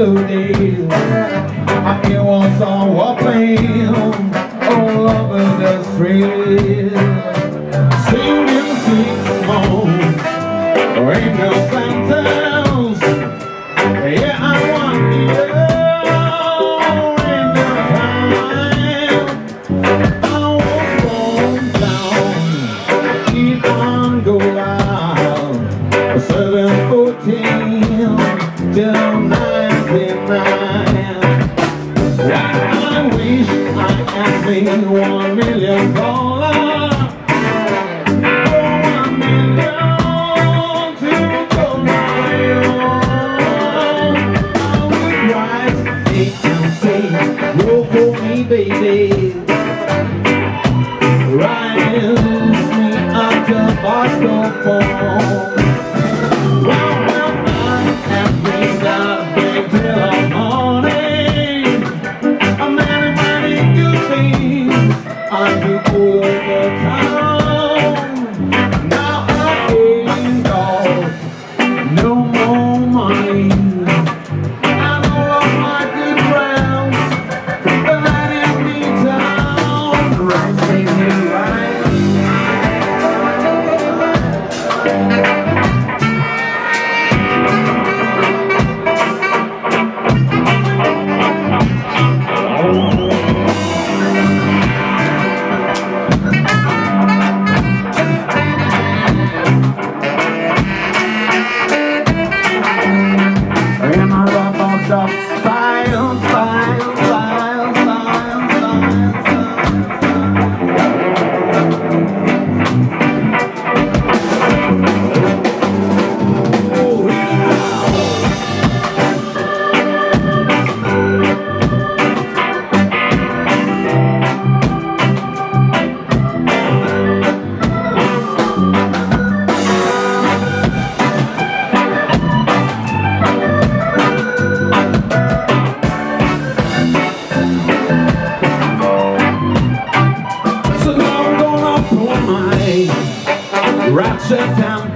loaded. It was all whopping all over the street. Singing six songs, ain't no sentence. Yeah, I want you in. I down. Seven fourteen rise, take and say, roll for me, baby. Rise me up to Boston And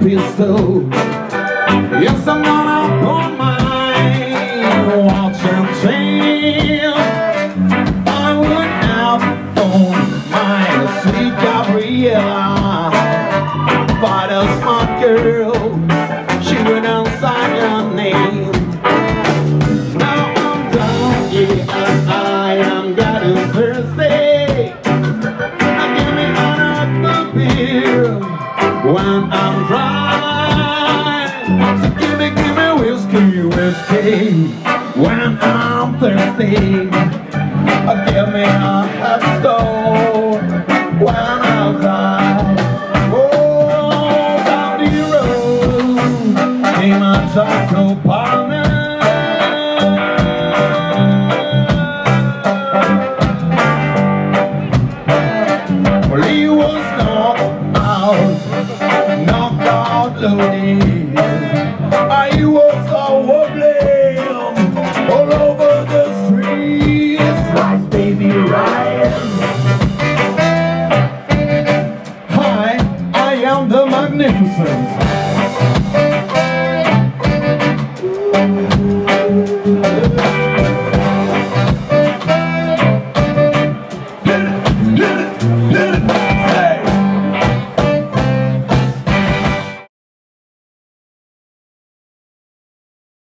pistol. Yes, I'm gonna pull my I'm dry. So give me, give me whiskey, whiskey when I'm thirsty. Uh, Give me a head stone Well,